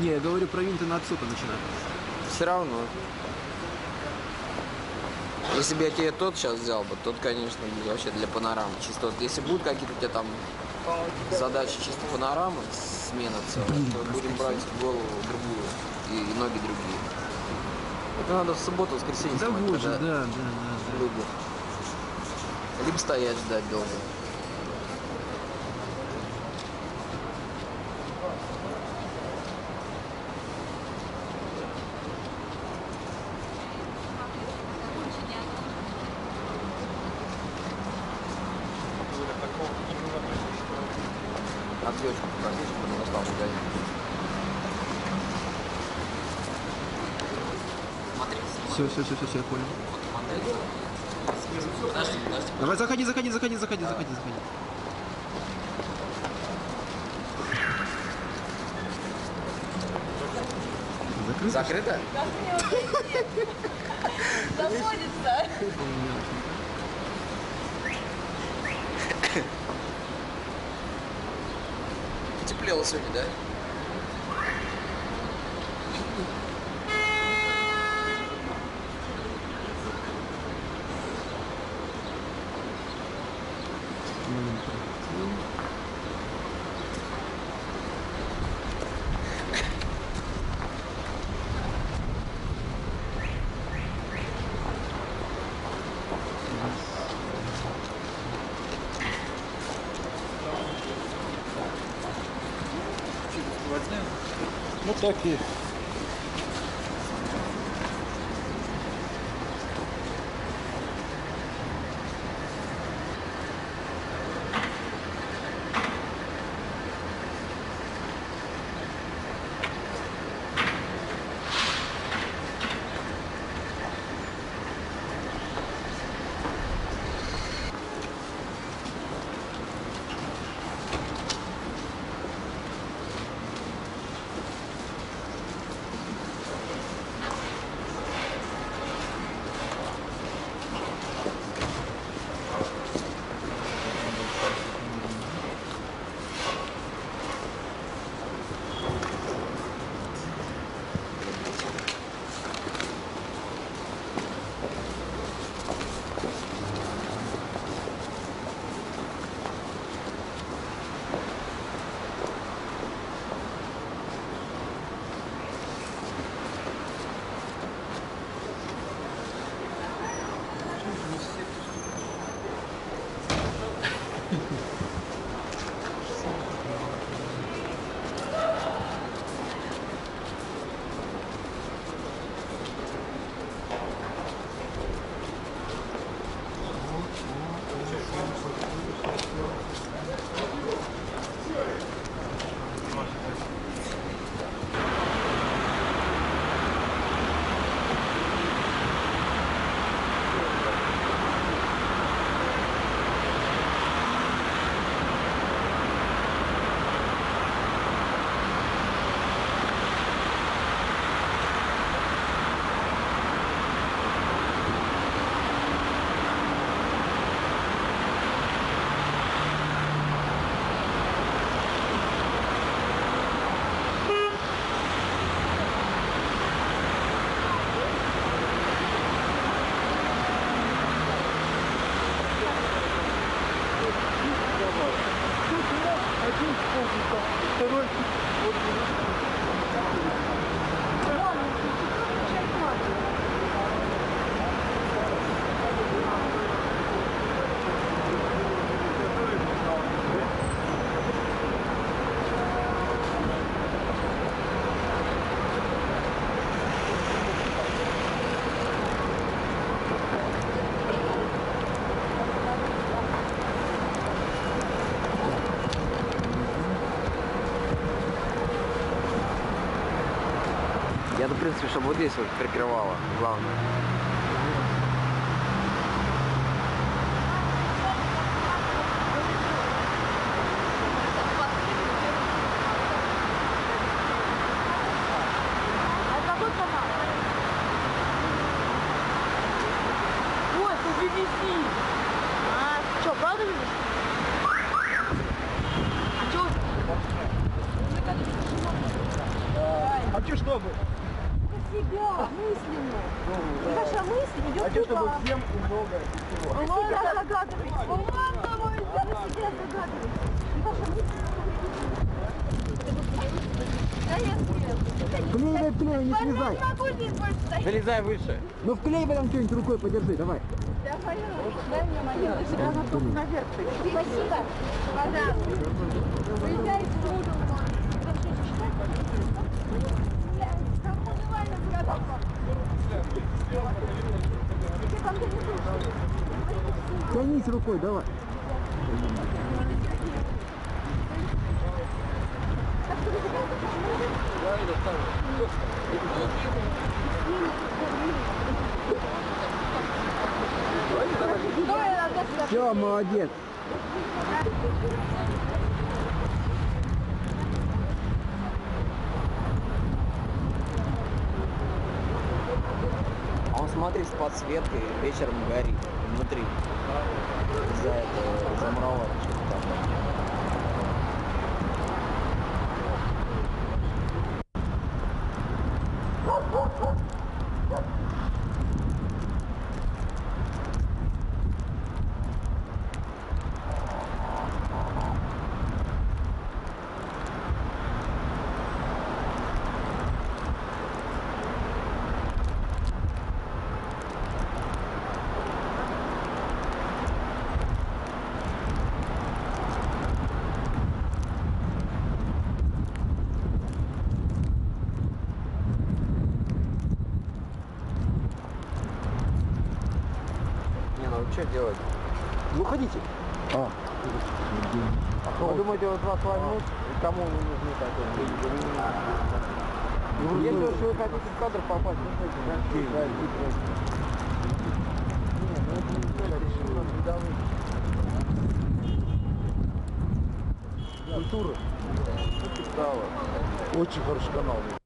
Не, я говорю про винты на отсюда начинают. Все равно. Если бы я тебе тот сейчас взял бы, тот, конечно, вообще для панорамы. Чисто вот, если будут какие-то у тебя там задачи чисто панорамы, смена целая, то будем брать голову другую и ноги другие. Это надо в субботу, воскресенье Да снимать, вот же, да, когда да, да. люди. Либо стоять ждать долго. Все, все, все, все, я понял. Давай, заходи, заходи, заходи, заходи, заходи, заходи. Закрыто? Закрыто? Заводится. Потеплело сегодня, да? Ну так принципе, чтобы вот здесь вот прикрывало, главное. А. А, что, BBC? А что? чтобы? Себя мысленно. Ваша мысль идет Хочу, чтобы туда. всем много всего. Вы себя загадываете. Вам того на себя загадывать. И ваша мысль Да я Вклеивай, вклеивай, не слезай. Залезай выше. Ну вклеивай там что-нибудь рукой, подержи, давай. Поняла. Дай мне монету. На наверх. Спасибо. Пожалуйста. Тянись рукой, давай. Все, молодец. А он смотри с подсветкой, вечером горит внутри. За это замуровали что-то там. Не, ну что делать? Выходите. А. Вы думаете, вот вас возьмут? Кому вы нужны такие? Если уж вы хотите в кадр попасть, нужно Культура. Очень хороший канал.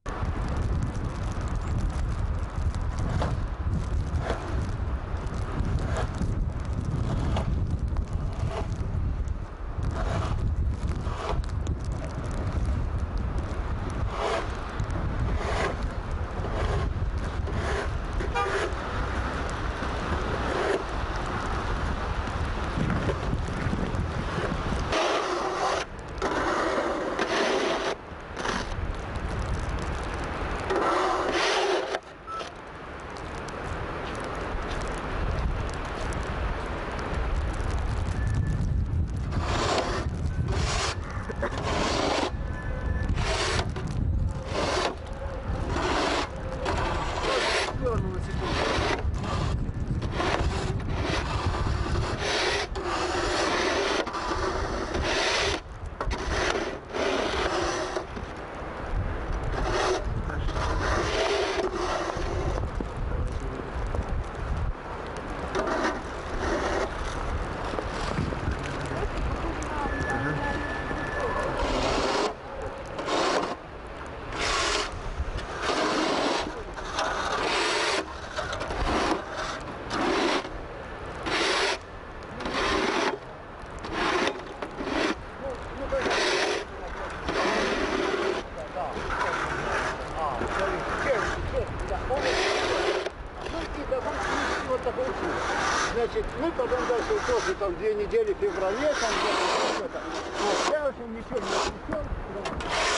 После там две недели в феврале там где-то. Вот, я уже ничего не отвечал.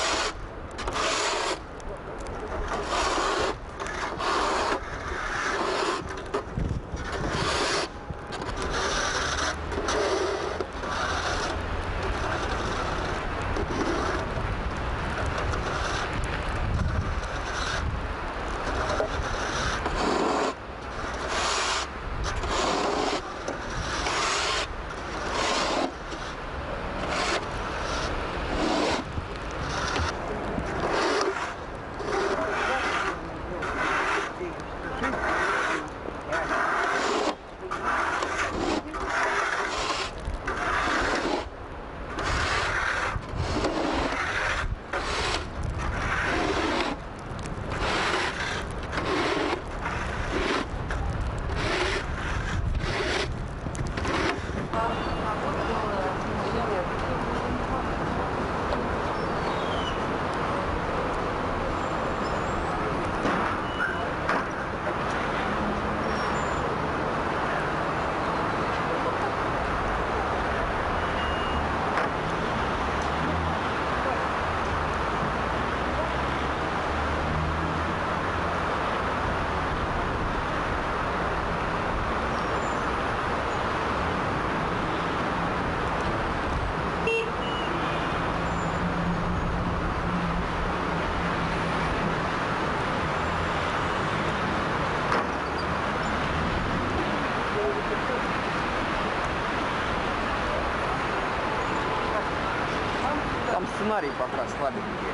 Сценарий пока слабенький.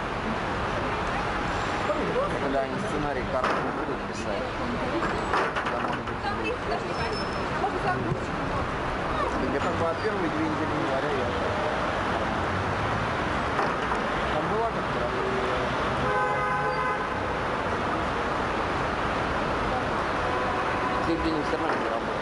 Когда они сценарий карту не будут писать. Да, может быть, где-то по первые две недели января я Там была как-то Евгений все равно не работает.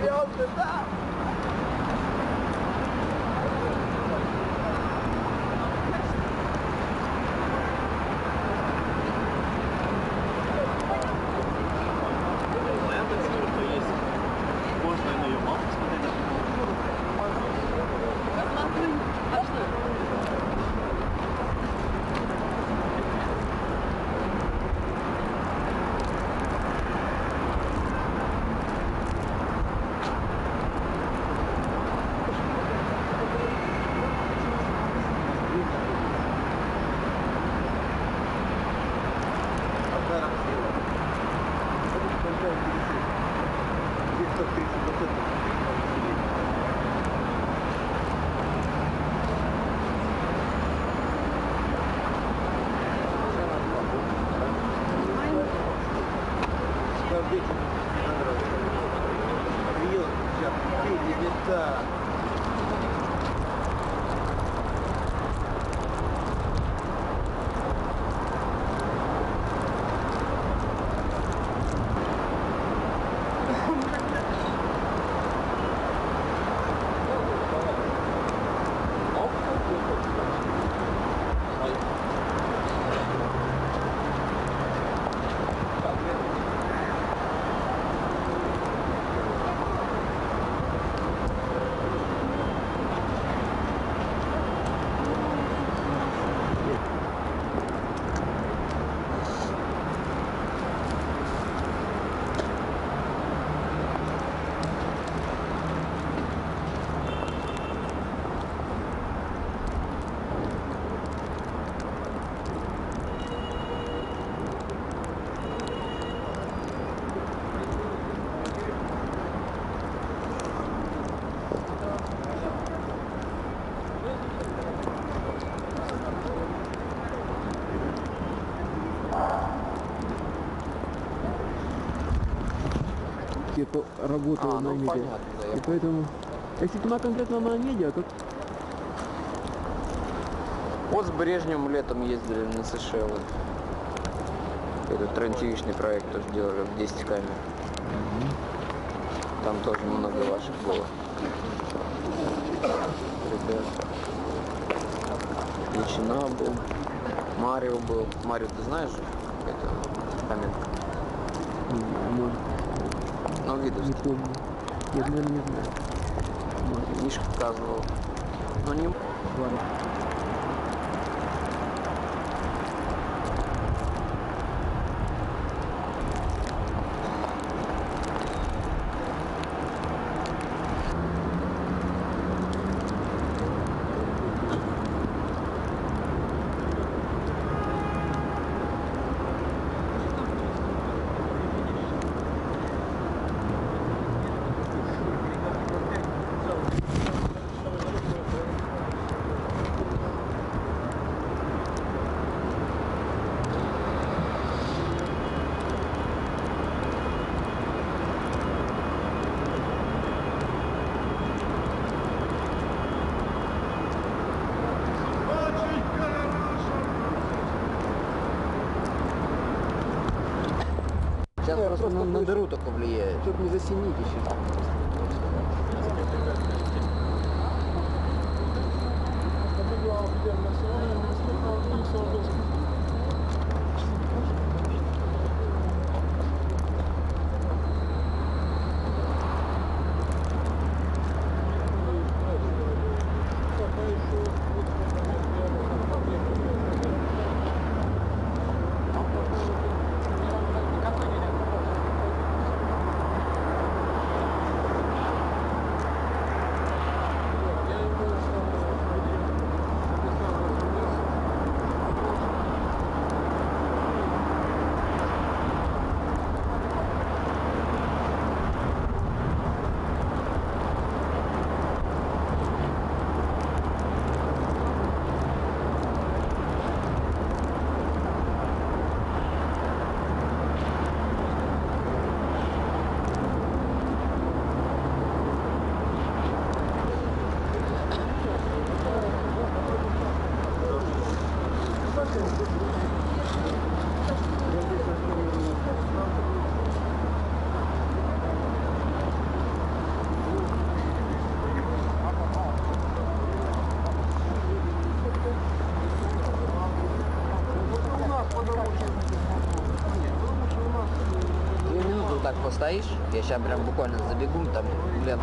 the open back. Типа работаю А, на ну, медиа. понятно, да, И поэтому, если на конкретно на медиа, как Вот с Брежневым летом ездили на Сейшелы. Этот трантивичный проект тоже делали в 10 камер. Там тоже много ваших было. Ребят. Ветчина был. Марио был. Марио, ты знаешь? Это Каменка. Ну, видишь, не помню. Нет, наверное, не знаю. Мишка показывал. Ну, не ладно. Просто на, на дыру только влияет. Чтобы не засинить еще. Постоишь, я сейчас прям буквально забегу, там, блин.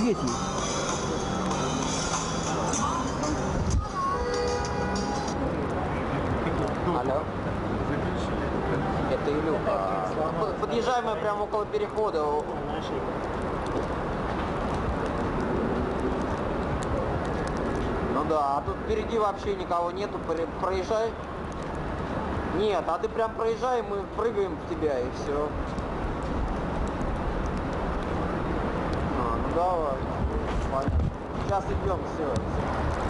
Ответь ей. Алло. Это Илюха. под- подъезжаем мы прямо около перехода. Ну да, а тут впереди вообще никого нету, про- проезжай. Нет, а ты прям проезжай, мы прыгаем в тебя и все. А, ну. Понятно. Сейчас идем, все.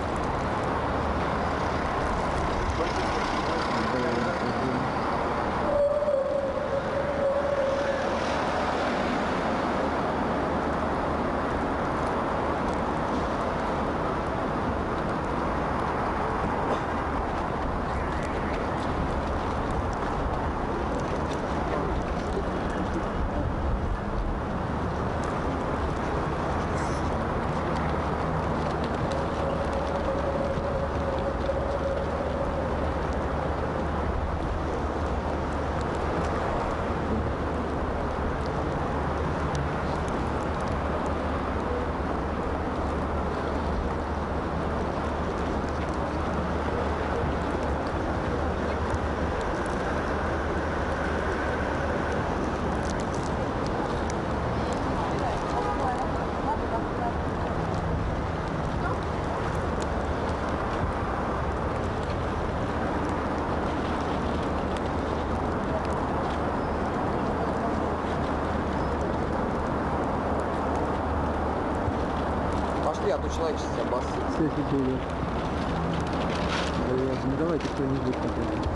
А то человек сейчас тебя обоссет. Кстати, было. Да, я- ну давайте кто-нибудь хотя бы.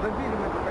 Забили мы